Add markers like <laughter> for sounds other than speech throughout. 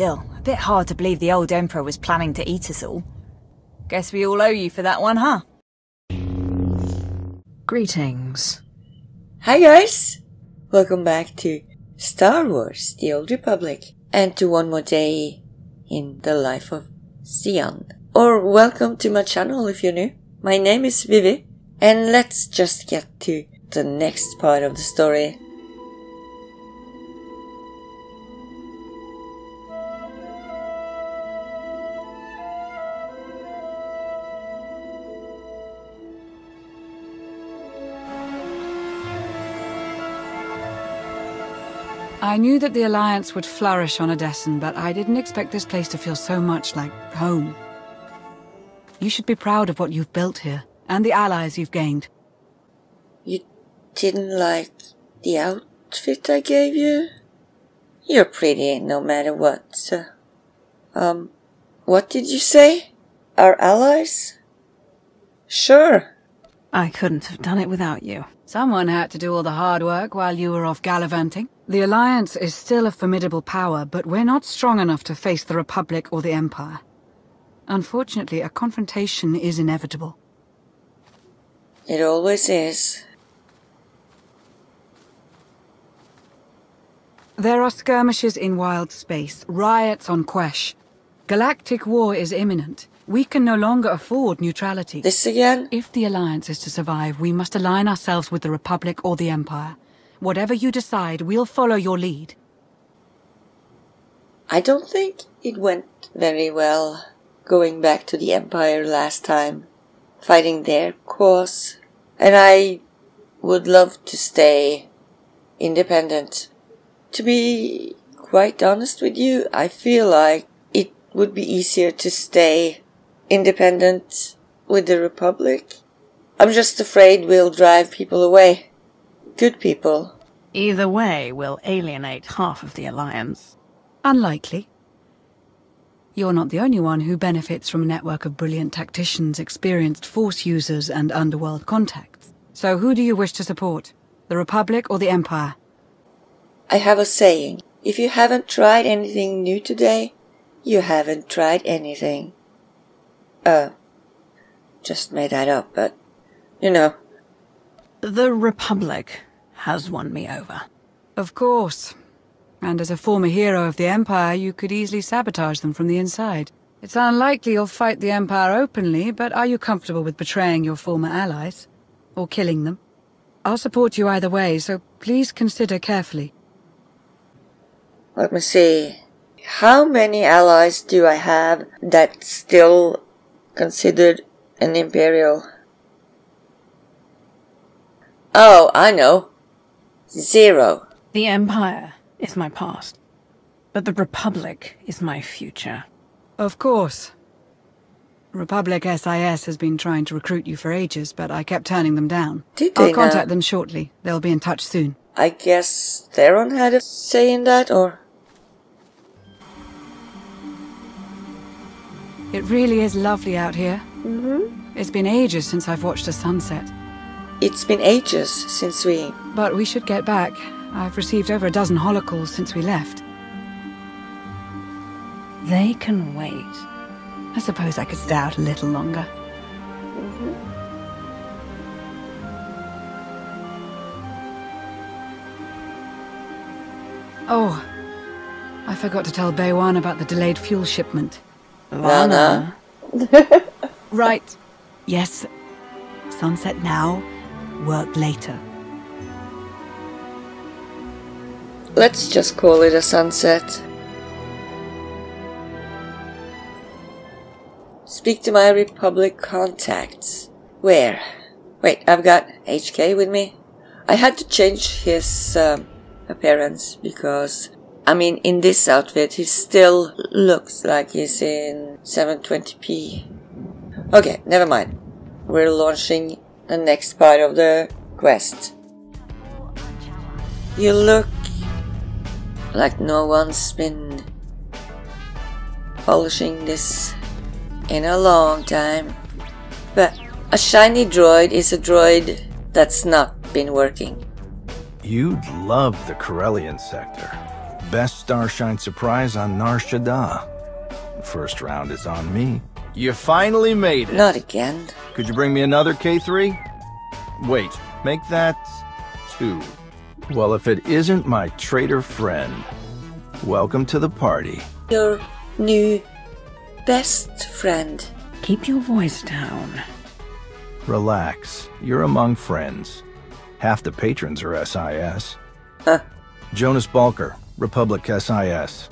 Still, a bit hard to believe the old Emperor was planning to eat us all. Guess we all owe you for that one, huh? Greetings. Hi guys! Welcome back to Star Wars The Old Republic and to one more day in the life of Xian. Or welcome to my channel if you're new. My name is Vivi and let's just get to the next part of the story. I knew that the Alliance would flourish on Odessen, but I didn't expect this place to feel so much like home. You should be proud of what you've built here, and the allies you've gained. You didn't like the outfit I gave you? You're pretty no matter what, so. Um, what did you say? Our allies? Sure. I couldn't have done it without you. Someone had to do all the hard work while you were off gallivanting. The Alliance is still a formidable power, but we're not strong enough to face the Republic or the Empire. Unfortunately, a confrontation is inevitable. It always is. There are skirmishes in wild space, riots on Quesh. Galactic war is imminent. We can no longer afford neutrality. This again? If the Alliance is to survive, we must align ourselves with the Republic or the Empire. Whatever you decide, we'll follow your lead. I don't think it went very well going back to the Empire last time, fighting their cause, and I would love to stay independent. To be quite honest with you, I feel like it would be easier to stay independent with the Republic. I'm just afraid we'll drive people away. Good people. Either way, we'll alienate half of the Alliance. Unlikely. You're not the only one who benefits from a network of brilliant tacticians, experienced Force users, and underworld contacts. So who do you wish to support? The Republic or the Empire? I have a saying. If you haven't tried anything new today, you haven't tried anything. Uh, just made that up, but, you know. The Republic has won me over. Of course. And as a former hero of the Empire, you could easily sabotage them from the inside. It's unlikely you'll fight the Empire openly, but are you comfortable with betraying your former allies? Or killing them? I'll support you either way, so please consider carefully. Let me see. How many allies do I have that still considered an Imperial? Oh, I know. Zero. The Empire is my past, but the Republic is my future. Of course. Republic SIS has been trying to recruit you for ages, but I kept turning them down. Did I'll contact now? them shortly. They'll be in touch soon. I guess Theron had a say in that, or? It really is lovely out here. Mm-hmm. It's been ages since I've watched a sunset. It's been ages since we. But we should get back. I've received over a dozen holocalls since we left. They can wait. I suppose I could stay out a little longer. Mm-hmm. Oh, I forgot to tell Baywan about the delayed fuel shipment. Lana. <laughs> Right. Yes. Sunset now, work later. Let's just call it a sunset. Speak to my Republic contacts. Where? Wait, I've got HK with me. I had to change his um, appearance because, I mean, in this outfit, he still looks like he's in 720p. Okay, never mind. We're launching the next part of the quest. You look like no one's been polishing this in a long time. But a shiny droid is a droid that's not been working. You'd love the Corellian sector. best Starshine surprise on Nar Shaddaa. First round is on me. You finally made it. Not again. Could you bring me another K3? Wait, make that two. Well, if it isn't my traitor friend, welcome to the party. Your new best friend. Keep your voice down. Relax. You're among friends. Half the patrons are SIS. Huh. Jonas Balkar, Republic SIS.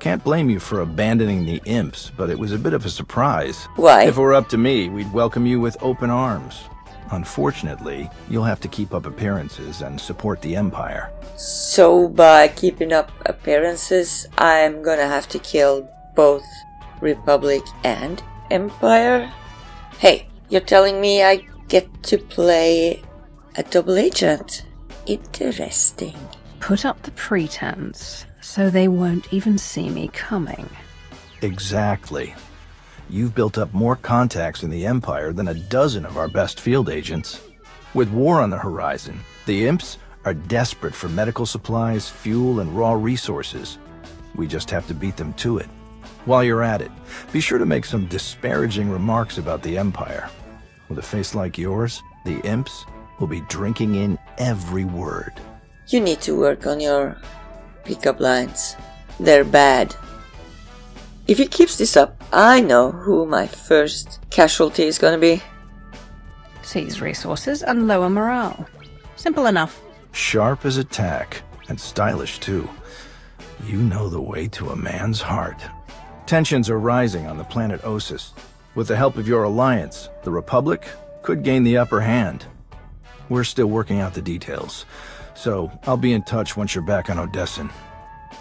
Can't blame you for abandoning the imps, but it was a bit of a surprise. Why? If it were up to me, we'd welcome you with open arms. Unfortunately, you'll have to keep up appearances and support the Empire. So by keeping up appearances, I'm gonna have to kill both Republic and Empire? Hey, you're telling me I get to play a double agent? Interesting. Put up the pretense so they won't even see me coming. Exactly. You've built up more contacts in the Empire than a dozen of our best field agents. With war on the horizon, the imps are desperate for medical supplies, fuel, and raw resources. We just have to beat them to it. While you're at it, be sure to make some disparaging remarks about the Empire. With a face like yours, the imps will be drinking in every word. You need to work on your pickup lines. They're bad. If he keeps this up, I know who my first casualty is gonna be. Seize resources and lower morale. Simple enough. Sharp as a tack, and stylish too. You know the way to a man's heart. Tensions are rising on the planet Ossus. With the help of your alliance, the Republic could gain the upper hand. We're still working out the details, so I'll be in touch once you're back on Odessen.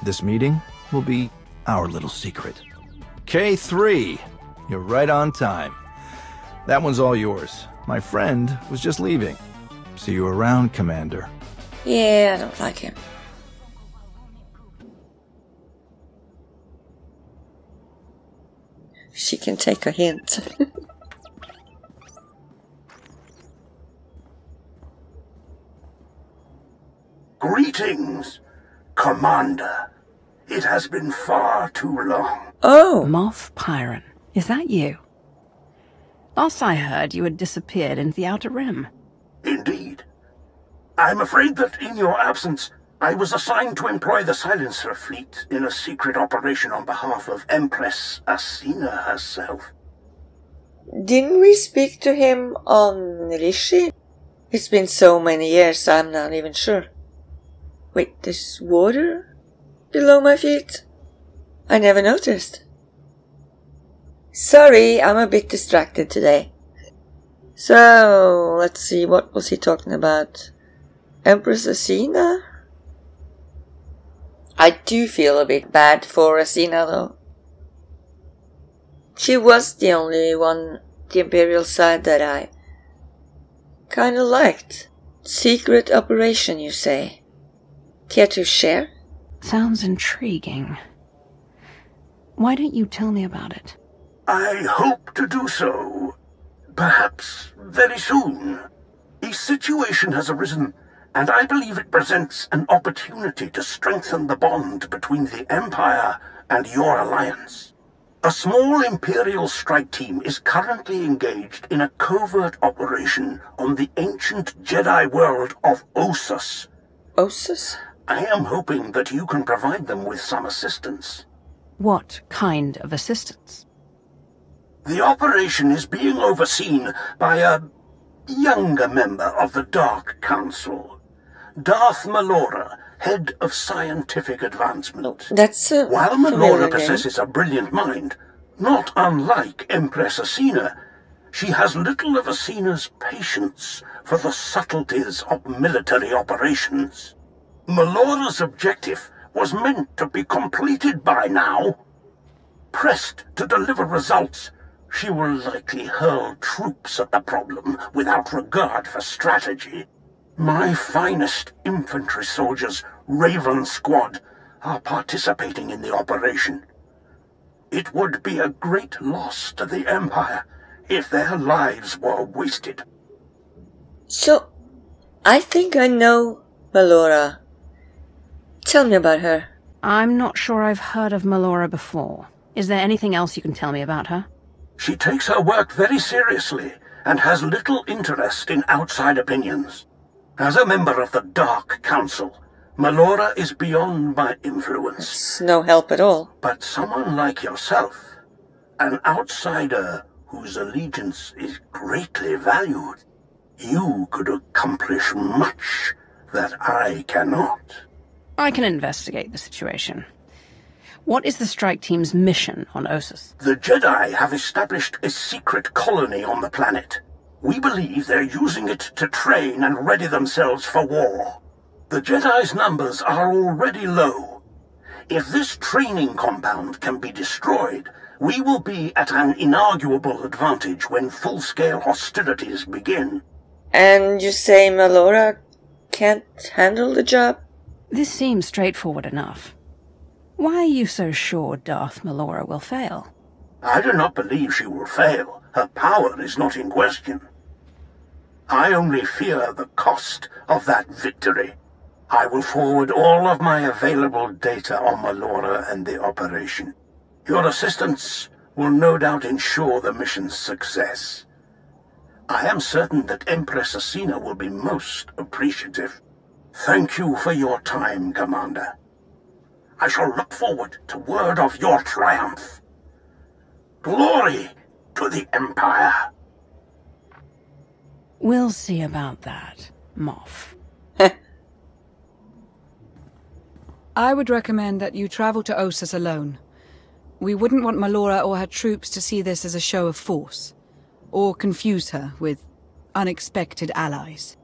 This meeting will be our little secret. K3, you're right on time. That one's all yours. My friend was just leaving. See you around, Commander. Yeah, I don't like him. She can take a hint. <laughs> Greetings, Commander. It has been far too long. oh, Moff Pyron, is that you? Last I heard, you had disappeared into the Outer Rim. Indeed. I'm afraid that in your absence, I was assigned to employ the Silencer fleet in a secret operation on behalf of Empress Acina herself. didn't we speak to him on Rishi? It's been so many years, I'm not even sure. Wait, there's water below my feet? I never noticed. Sorry, I'm a bit distracted today. So, let's see, what was he talking about? Empress Acina? I do feel a bit bad for Acina though. She was the only one, the Imperial side that I kinda liked. Secret operation, you say? Care to share? Sounds intriguing. Why don't you tell me about it? I hope to do so. Perhaps very soon. A situation has arisen, and I believe it presents an opportunity to strengthen the bond between the Empire and your alliance. A small Imperial strike team is currently engaged in a covert operation on the ancient Jedi world of Ossus. Ossus? I am hoping that you can provide them with some assistance. What kind of assistance? The operation is being overseen by a younger member of the Dark Council, Darth Malora, head of scientific advancement. Oh, that's a While familiar Malora possesses a brilliant mind, not unlike Empress Acina, she has little of Acina's patience for the subtleties of military operations. Malora's objective was meant to be completed by now. Pressed to deliver results, she will likely hurl troops at the problem without regard for strategy. My finest infantry soldiers, Raven Squad, are participating in the operation. It would be a great loss to the Empire if their lives were wasted. So, I think I know Malora. Tell me about her. I'm not sure I've heard of Malora before. Is there anything else you can tell me about her? She takes her work very seriously and has little interest in outside opinions. As a member of the Dark Council, Malora is beyond my influence. It's no help at all. But someone like yourself, an outsider whose allegiance is greatly valued, you could accomplish much that I cannot. I can investigate the situation. What is the strike team's mission on Ossus? The Jedi have established a secret colony on the planet. We believe they're using it to train and ready themselves for war. The Jedi's numbers are already low. If this training compound can be destroyed, we will be at an inarguable advantage when full-scale hostilities begin. And you say Malora can't handle the job? This seems straightforward enough. Why are you so sure Darth Malora will fail? I do not believe she will fail. Her power is not in question. I only fear the cost of that victory. I will forward all of my available data on Malora and the operation. Your assistance will no doubt ensure the mission's success. I am certain that Empress Acina will be most appreciative. Thank you for your time, Commander. I shall look forward to word of your triumph. Glory to the Empire. We'll see about that, Moff. <laughs> I would recommend that you travel to Ossus alone. We wouldn't want Malora or her troops to see this as a show of force, or confuse her with unexpected allies.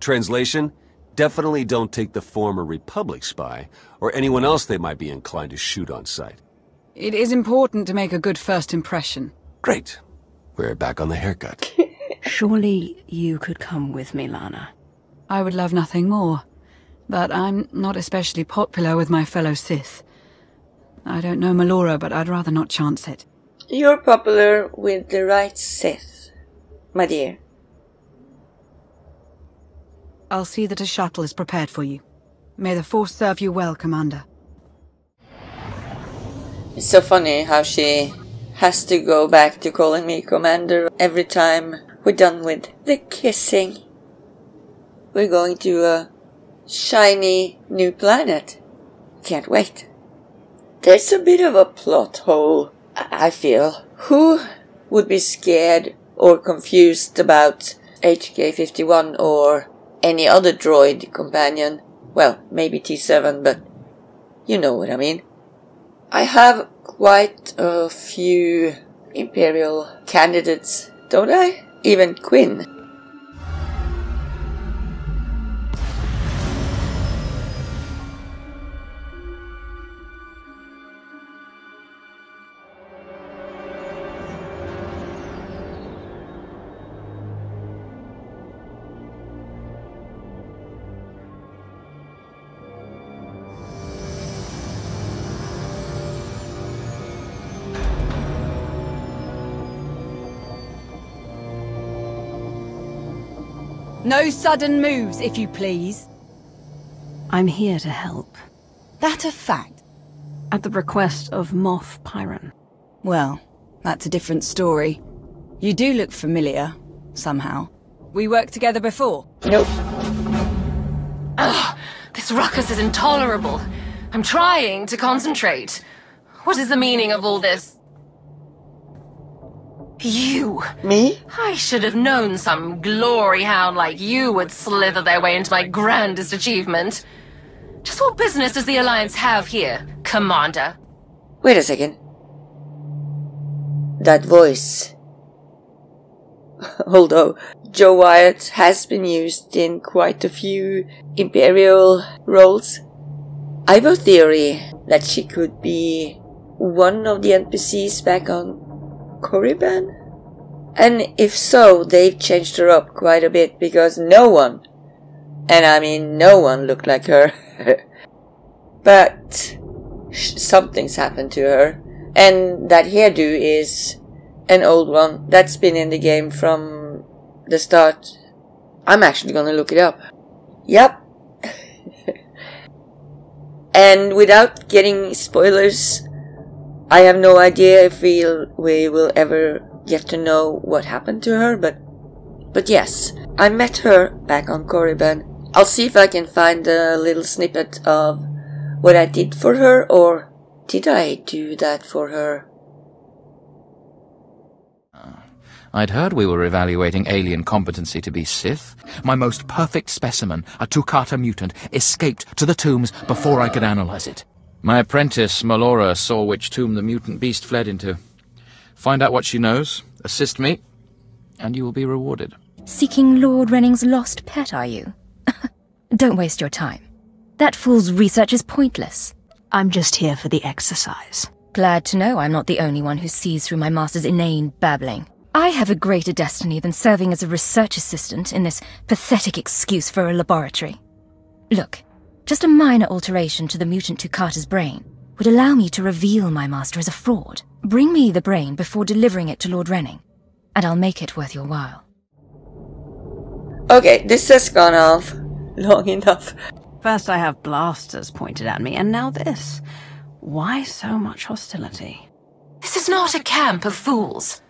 Translation? Definitely don't take the former Republic spy, or anyone else they might be inclined to shoot on sight. It is important to make a good first impression. Great. We're back on the haircut. <laughs> Surely you could come with me, Lana. I would love nothing more. But I'm not especially popular with my fellow Sith. I don't know Malora, but I'd rather not chance it. You're popular with the right Sith, my dear. I'll see that a shuttle is prepared for you. May the Force serve you well, Commander. It's so funny how she has to go back to calling me commander every time we're done with the kissing. We're going to a shiny new planet. Can't wait. There's a bit of a plot hole, I feel. Who would be scared or confused about HK-51 or any other droid companion? Well, maybe T7, but you know what I mean. I have quite a few Imperial candidates, don't I? Even Quinn. No sudden moves, if you please. I'm here to help. That a fact? At the request of Moff Pyron. Well, that's a different story. You do look familiar, somehow. We worked together before. Nope. Ugh, This ruckus is intolerable. I'm trying to concentrate. What is the meaning of all this? You! Me? I should have known some glory hound like you would slither their way into my grandest achievement. Just what business does the Alliance have here, Commander? Wait a second. That voice. <laughs> Although Jo Wyatt has been used in quite a few Imperial roles, I've a theory that she could be one of the NPCs back on Korriban? And if so, they've changed her up quite a bit because no one, and I mean no one looked like her. <laughs> but something's happened to her. And that hairdo is an old one that's been in the game from the start. I'm actually gonna look it up. Yep. <laughs> And without getting spoilers, I have no idea if we'll, we will ever get to know what happened to her, but but yes, I met her back on Korriban. I'll see if I can find a little snippet of what I did for her, or did I do that for her? Uh, I'd heard we were evaluating alien competency to be Sith. My most perfect specimen, a Tukata mutant, escaped to the tombs before I could analyze it. My apprentice, Malora, saw which tomb the mutant beast fled into. Find out what she knows, assist me, and you will be rewarded. Seeking Lord Renning's lost pet, are you? <laughs> Don't waste your time. That fool's research is pointless. I'm just here for the exercise. Glad to know I'm not the only one who sees through my master's inane babbling. I have a greater destiny than serving as a research assistant in this pathetic excuse for a laboratory. Look, just a minor alteration to the mutant Tukata's brain would allow me to reveal my master as a fraud. Bring me the brain before delivering it to Lord Renning, and I'll make it worth your while. Okay, this has gone off long enough. First I have blasters pointed at me, and now this. Why so much hostility? This is not a camp of fools.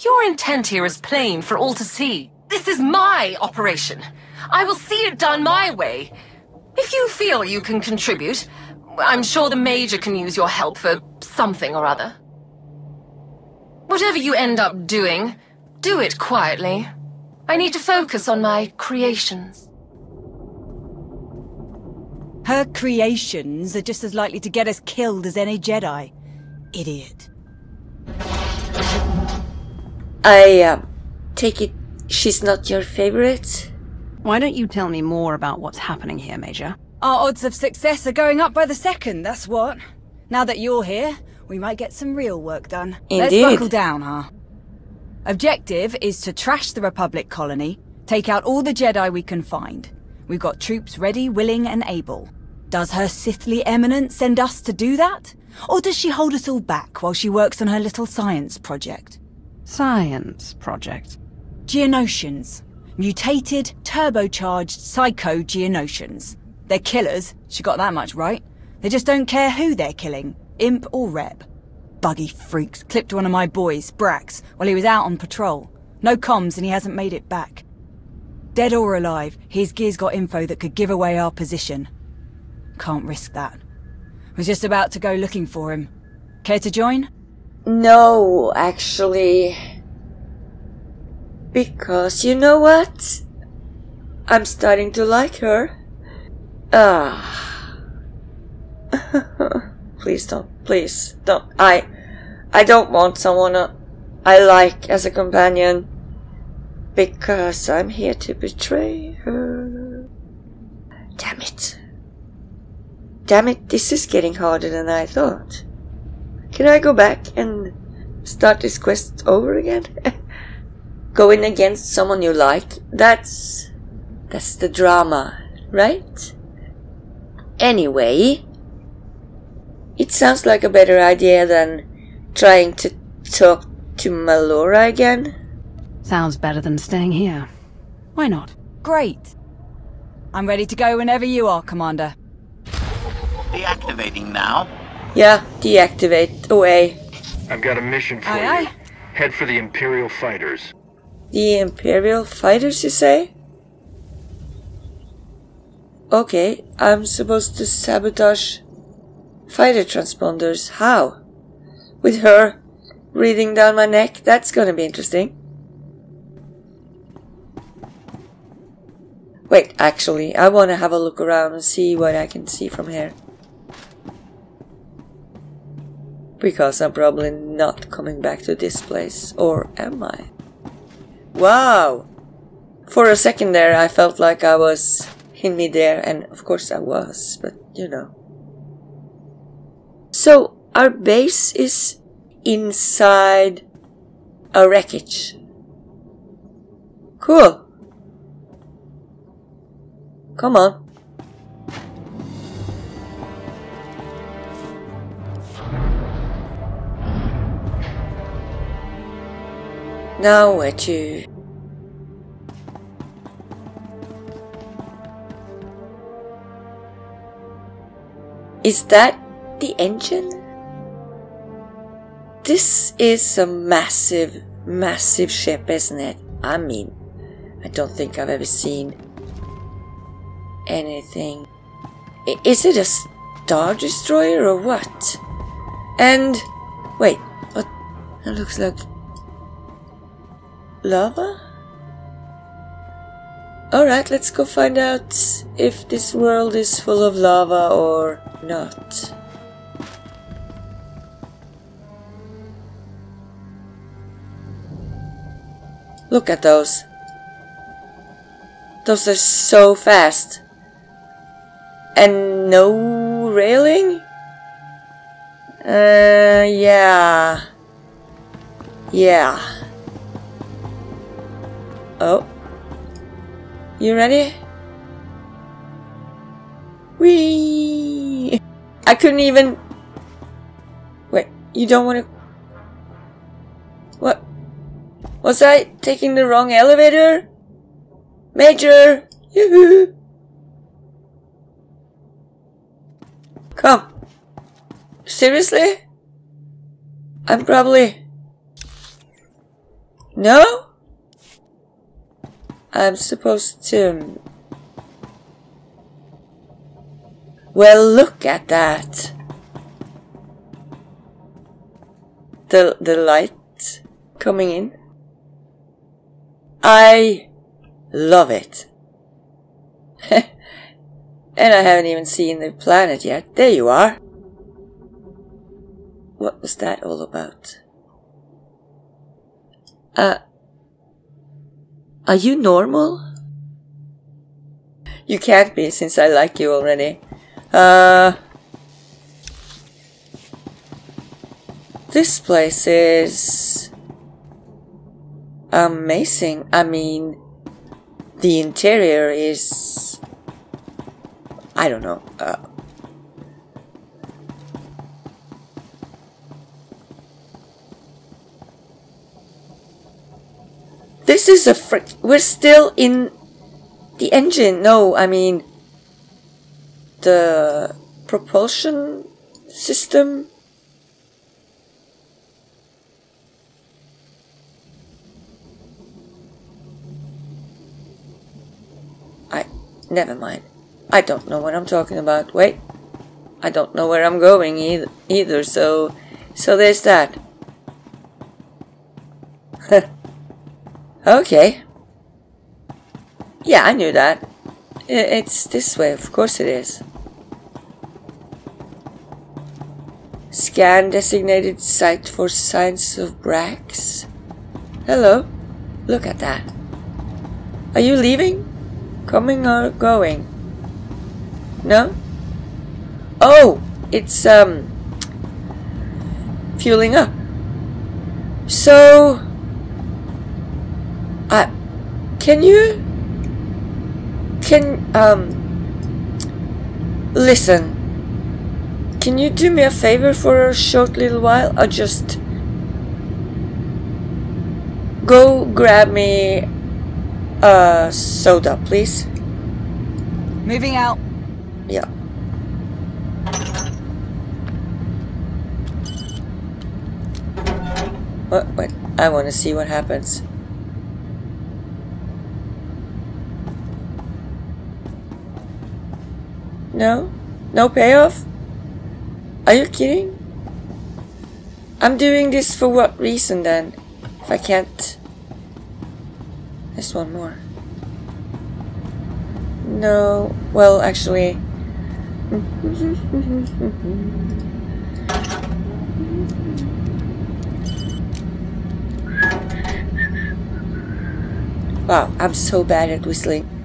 Your intent here is plain for all to see. This is my operation. I will see it done my way. If you feel you can contribute, I'm sure the Major can use your help for something or other. Whatever you end up doing, do it quietly. I need to focus on my creations. Her creations are just as likely to get us killed as any Jedi. Idiot. I uh, take it she's not your favorite? Why don't you tell me more about what's happening here, Major? Our odds of success are going up by the second, that's what. Now that you're here, we might get some real work done. Indeed. Let's buckle down, huh? Objective is to trash the Republic colony, take out all the Jedi we can find. We've got troops ready, willing, and able. Does her Sithly Eminence send us to do that? Or does she hold us all back while she works on her little science project? Science project. Geonosians. Mutated, turbocharged psycho Geonosians. They're killers, she got that much right. They just don't care who they're killing, imp or rep. Buggy freaks clipped one of my boys, Brax, while he was out on patrol. No comms and he hasn't made it back. Dead or alive, his gear's got info that could give away our position. Can't risk that. Was just about to go looking for him. Care to join? No, actually. Because you know what? I'm starting to like her. Ah. <laughs> please don't. Please don't. I. I don't want someone I like as a companion. Because I'm here to betray her. Damn it. Damn it, this is getting harder than I thought. Can I go back and start this quest over again? <laughs> Going against someone you like? That's. That's the drama, right? Anyway, it sounds like a better idea than trying to talk to Malora again. Sounds better than staying here. Why not? Great. I'm ready to go whenever you are, Commander. Deactivating now. Yeah, deactivate away. I've got a mission for Aye, you. aye. Head for the Imperial fighters. The Imperial fighters, you say? Okay, I'm supposed to sabotage fighter transponders. How? With her breathing down my neck? That's gonna be interesting. Wait, actually, I wanna have a look around and see what I can see from here. Because I'm probably not coming back to this place. Or am I? Wow! For a second there, I felt like I was in midair, and of course I was, but you know. So, our base is inside a wreckage. Cool. Come on. Now where to? Is that the engine? This is a massive, massive ship, isn't it? I mean, I don't think I've ever seen anything. Is it a Star Destroyer or what? And, wait, what? That looks like lava? Alright, let's go find out if this world is full of lava or not. Look at those. Those are so fast. And no railing? Uh, yeah. Yeah. Oh. You ready? Whee! I couldn't even... Wait, you don't want to... What? Was I taking the wrong elevator? Major! Yoo-hoo! Come. Seriously? I'm probably... No? I'm supposed to... Well, look at that. The, the light coming in. I love it. <laughs> and I haven't even seen the planet yet. There you are. What was that all about? Uh, are you normal? You can't be since I like you already. Uh, this place is amazing. I mean, the interior is. I don't know. Uh, this is a frick. We're still in the engine. No, I mean the propulsion system. I never mind. I don't know what I'm talking about. Wait. I don't know where I'm going either, either so so there's that. <laughs> okay. Yeah, I knew that. It's this way, of course it is. Scan designated site for signs of Brax. Hello. Look at that. Are you leaving? Coming or going? No? Oh, it's um fueling up. So can you can um listen can you do me a favor for a short little while? I'll just go grab me a soda please. Moving out. yeah. What what? I want to see what happens No? No payoff? Are you kidding? I'm doing this for what reason then? If I can't... There's one more. No, well actually... <laughs> wow, I'm so bad at whistling.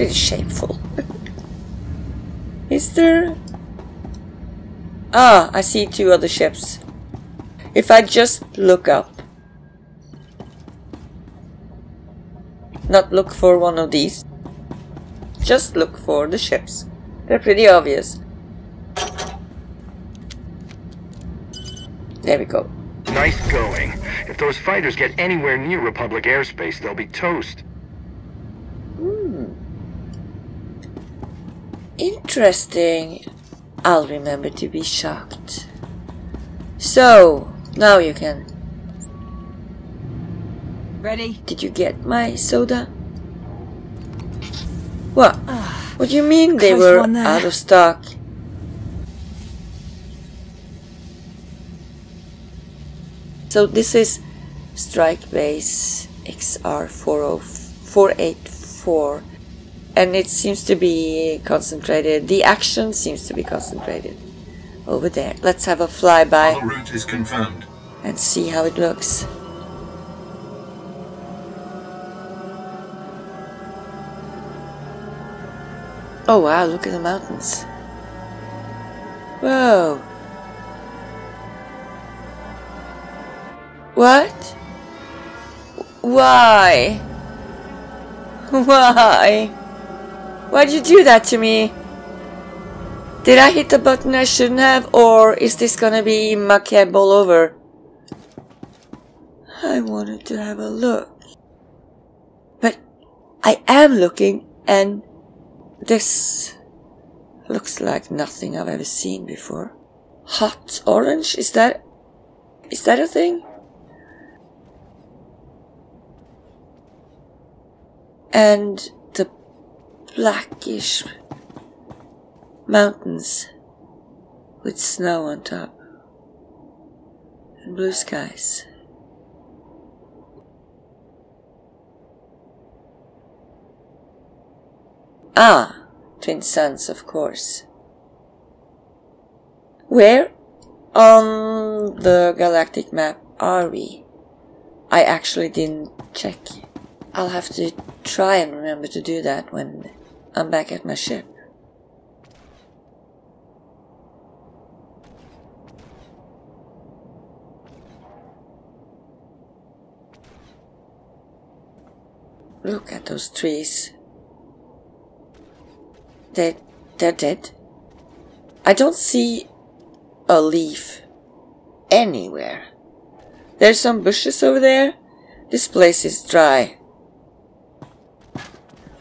Pretty shameful. Is there? Ah, I see two other ships. If I just look up. Not look for one of these. Just look for the ships. They're pretty obvious. There we go. Nice going. If those fighters get anywhere near Republic airspace, they'll be toast. Interesting. I'll remember to be shocked. So, now you can. Ready? Did you get my soda? What? What do you mean they Close were out of stock? So this is Strike Base XR484 and it seems to be concentrated. The action seems to be concentrated over there. Let's have a flyby The route is confirmed. and see how it looks. Oh wow, look at the mountains. Whoa. What? Why? <laughs> Why? Why'd you do that to me? Did I hit the button I shouldn't have, or is this gonna be my cab all over? I wanted to have a look. But I am looking, and this looks like nothing I've ever seen before. Hot orange? Is that. Is that a thing? And blackish mountains with snow on top and blue skies. Ah, Twin Suns, of course. Where on the galactic map are we? I actually didn't check. I'll have to try and remember to do that when I'm back at my ship. Look at those trees. They, they're dead. I don't see a leaf anywhere. There's some bushes over there. This place is dry.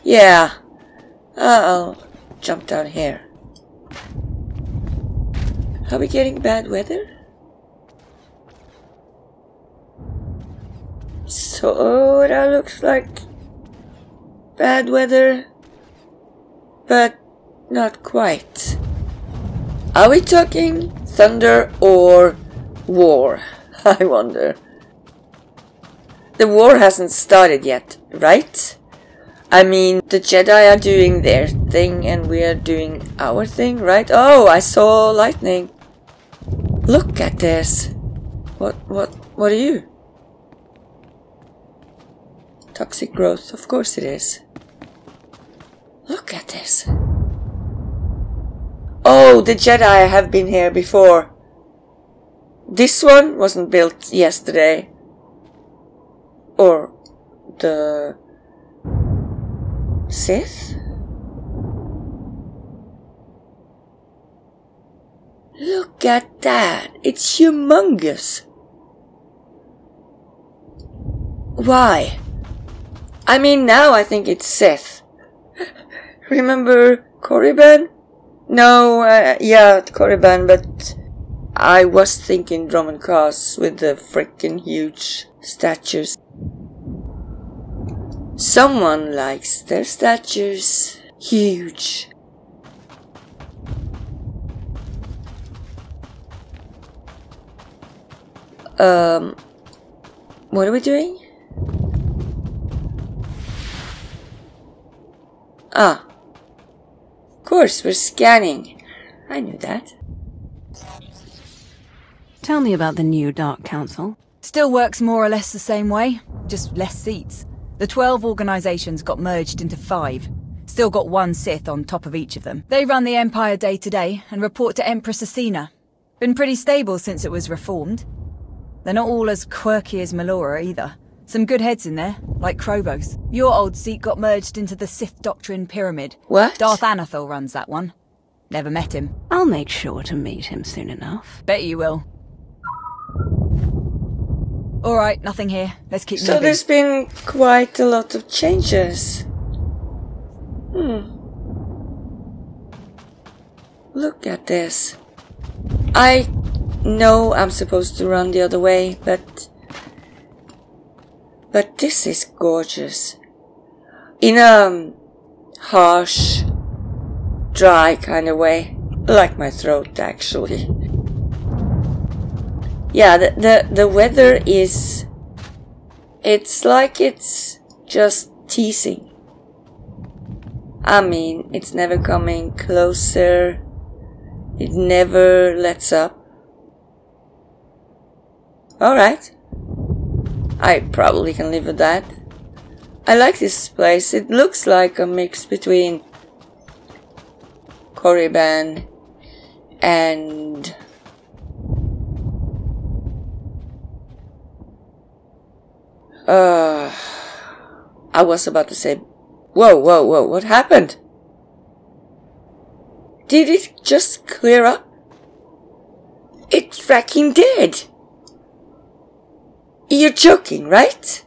Yeah, I'll jump down here. Are we getting bad weather? So that looks like bad weather, but not quite. Are we talking thunder or war? <laughs> I wonder. The war hasn't started yet, right? I mean, the Jedi are doing their thing and we are doing our thing, right? Oh, I saw lightning. Look at this. What, what, what are you? Toxic growth, of course it is. Look at this. Oh, the Jedi have been here before. This one wasn't built yesterday. Or the Sith? Look at that. It's humongous. Why? I mean, now I think it's Sith. <laughs> Remember Korriban? No, uh, yeah, Korriban, but I was thinking Dromund Kaas with the freaking huge statues. Someone likes their statues huge. Um, what are we doing? Ah, of course, we're scanning. I knew that. Tell me about the new Dark Council. Still works more or less the same way, just less seats. The 12 organisations got merged into five. Still got one Sith on top of each of them. They run the Empire day to day and report to Empress Acina. Been pretty stable since it was reformed. They're not all as quirky as Malora either. Some good heads in there, like Krovos. Your old seat got merged into the Sith Doctrine Pyramid. What? Darth Anathel runs that one. Never met him. I'll make sure to meet him soon enough. Bet you will. Alright, nothing here. Let's keep So moving. there's been quite a lot of changes. Hmm. Look at this. I know I'm supposed to run the other way, but... But this is gorgeous. In a harsh, dry kind of way. Like my throat, actually. <laughs> Yeah, the, the, the weather is... It's like it's just teasing. I mean, it's never coming closer. It never lets up. Alright. I probably can live with that. I like this place. It looks like a mix between Korriban and uh I was about to say Whoa, whoa, whoa, what happened? Did it just clear up? It's fracking dead! You're joking, right?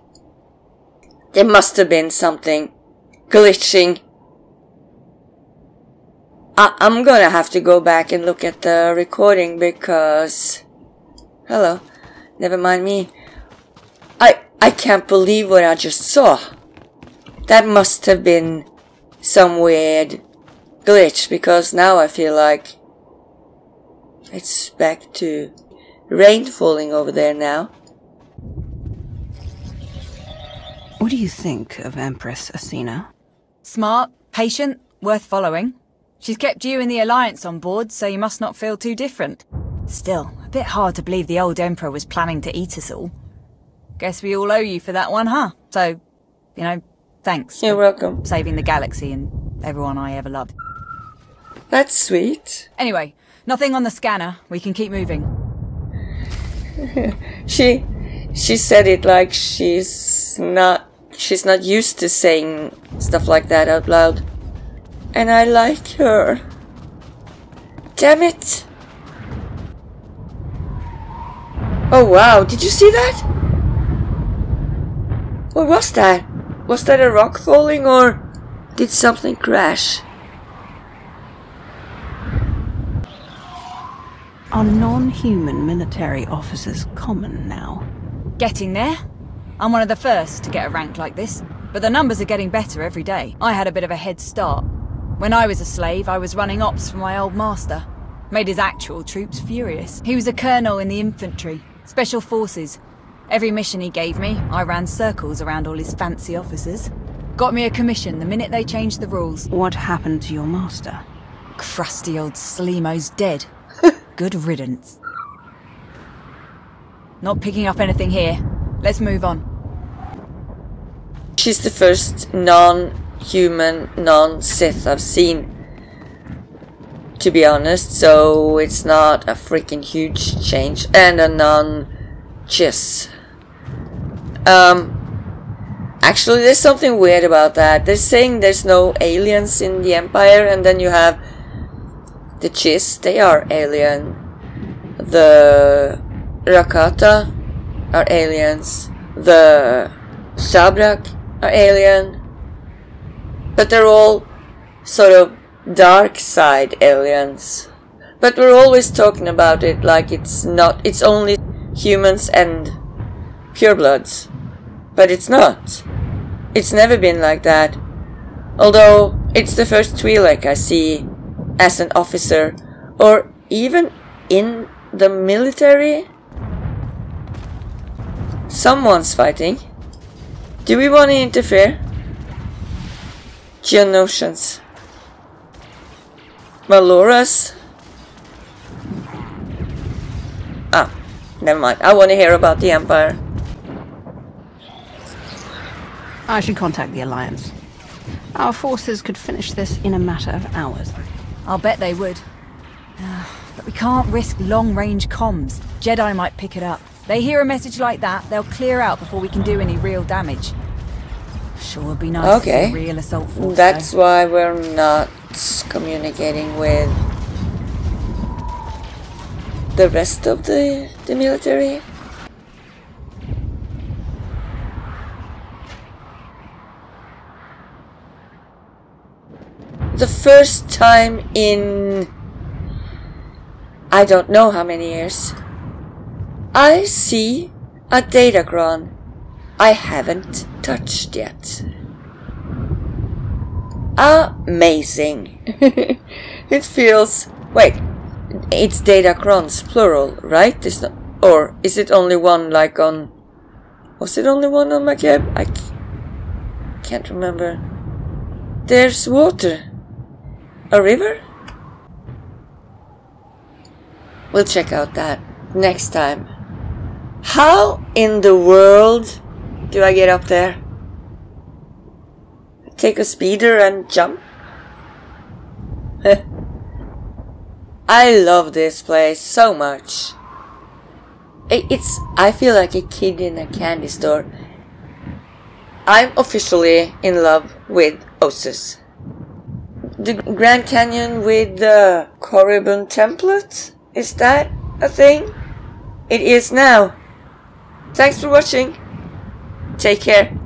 There must have been something glitching. I I'm gonna have to go back and look at the recording because... Hello. Never mind me. I, I can't believe what I just saw. That must have been some weird glitch because now I feel like it's back to rain falling over there now. What do you think of Empress Acina? Smart, patient, worth following. She's kept you and the Alliance on board, so you must not feel too different. Still, a bit hard to believe the old Emperor was planning to eat us all. Guess we all owe you for that one, huh? So, you know, thanks. You're welcome. Saving the galaxy and everyone I ever loved. That's sweet. Anyway, nothing on the scanner. We can keep moving. <laughs> she she said it like she's not she's not used to saying stuff like that out loud. And I like her. Damn it. Oh wow, did you see that? What was that? Was that a rock falling or did something crash? Are non-human military officers common now? Getting there. I'm one of the first to get a rank like this, but the numbers are getting better every day. I had a bit of a head start. When I was a slave, I was running ops for my old master. Made his actual troops furious. He was a colonel in the infantry, special forces. Every mission he gave me, I ran circles around all his fancy officers. Got me a commission the minute they changed the rules. What happened to your master? Crusty old Sleemo's dead. <laughs> Good riddance. Not picking up anything here. Let's move on. She's the first non-human, non-Sith I've seen. To be honest, so it's not a freaking huge change. And a non-Chiss. Um, actually there's something weird about that. They're saying there's no aliens in the Empire and then you have the Chiss, they are alien. The Rakata are aliens. The Zabrak are alien. But they're all sort of dark side aliens. But we're always talking about it like it's not, it's only humans and purebloods. But it's not. It's never been like that. Although it's the first Twi'lek I see as an officer or even in the military. Someone's fighting. Do we want to interfere? Geonosians. Maloras. Ah, never mind. I want to hear about the Empire. I should contact the Alliance. Our forces could finish this in a matter of hours. I'll bet they would. Ah, but we can't risk long-range comms. Jedi might pick it up. They hear a message like that, they'll clear out before we can do any real damage. Sure would be nice Okay. to see a real assault force. That's though. why we're not communicating with the rest of the, the military. The first time in I don't know how many years. I see a Datacron I haven't touched yet. Amazing. <laughs> it feels... Wait, it's Datacrons, plural, right? It's not, or is it only one like on... Was it only one on Makeb? I can't remember. There's water. A river? We'll check out that next time. How in the world do I get up there? Take a speeder and jump? <laughs> I love this place so much. It's, I feel like a kid in a candy store. I'm officially in love with Ossus. The Grand Canyon with the Korriban template? Is that a thing? It is now. Thanks for watching. Take care.